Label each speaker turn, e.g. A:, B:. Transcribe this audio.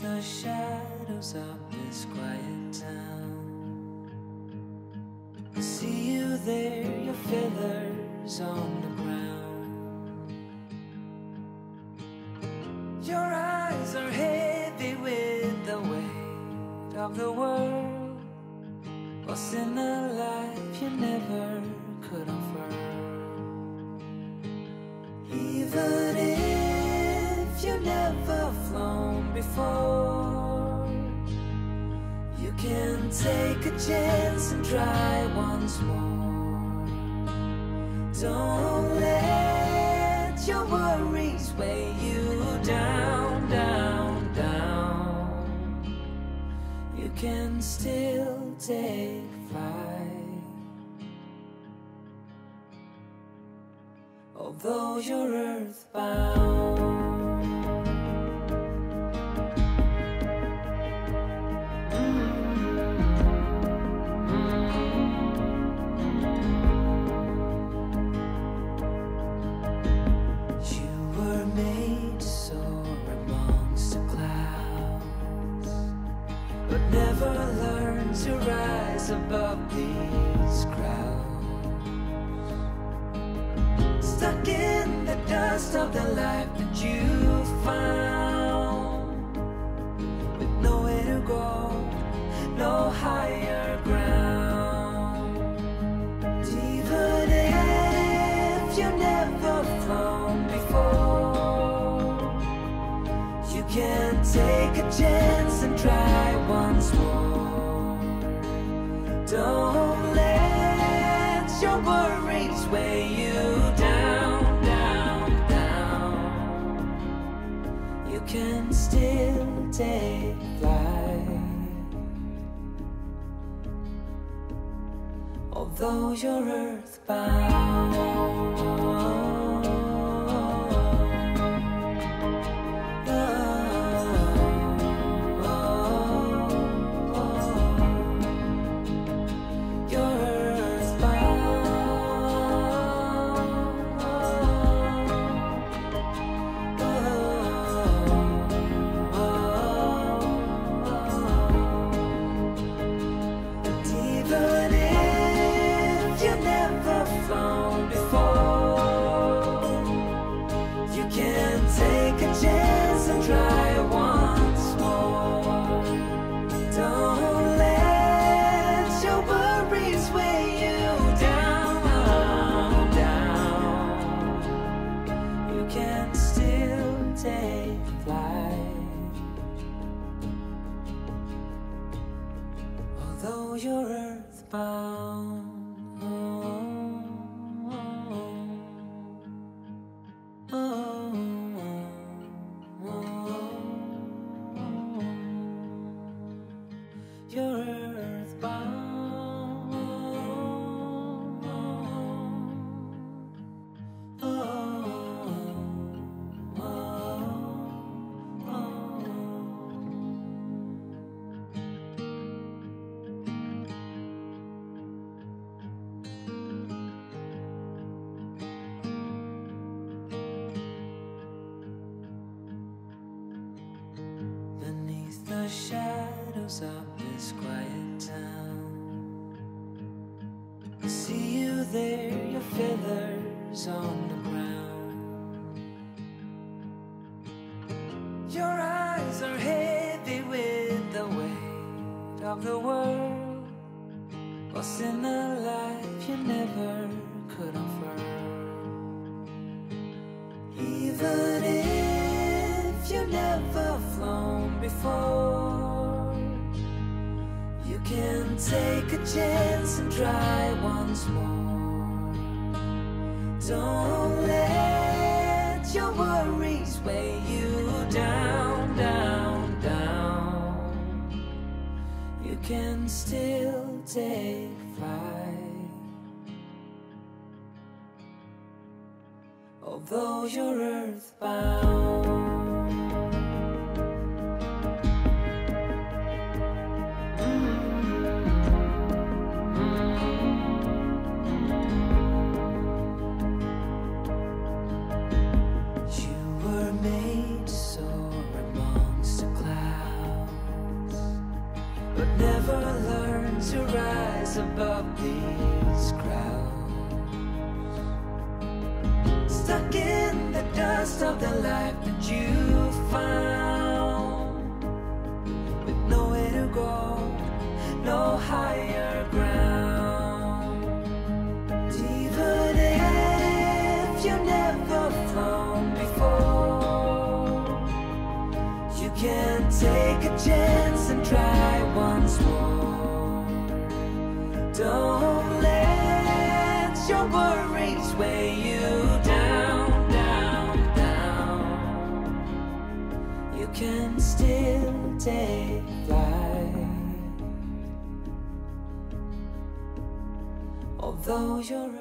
A: the shadows of this quiet town. I see you there, your feathers on the ground. Your eyes are heavy with the weight of the world. What's in a life you never could afford? Even if you never flown before, you can take a chance and try once more. Don't let your worries weigh you down, down, down. You can still take flight. Although you're earthbound. But never learn to rise above these crowds. Stuck in the dust of the life that you found, with nowhere to go, no higher ground. Even if you've never flown before, you can take a chance Don't let your worries weigh you down, down, down. You can still take flight. although you're earthbound. You're earthbound. Shadows of this quiet town. I see you there, your feathers on the ground. Your eyes are heavy with the weight of the world. What's in a life you never could afford? Even if you've never before, you can take a chance and try once more. Don't let your worries weigh you down, down, down. You can still take flight. although you're earthbound. Dust of the life that you found, with nowhere to go, no higher ground. Even if you never flown before, you can take a chance and try once more. Don't still take flight, although you're.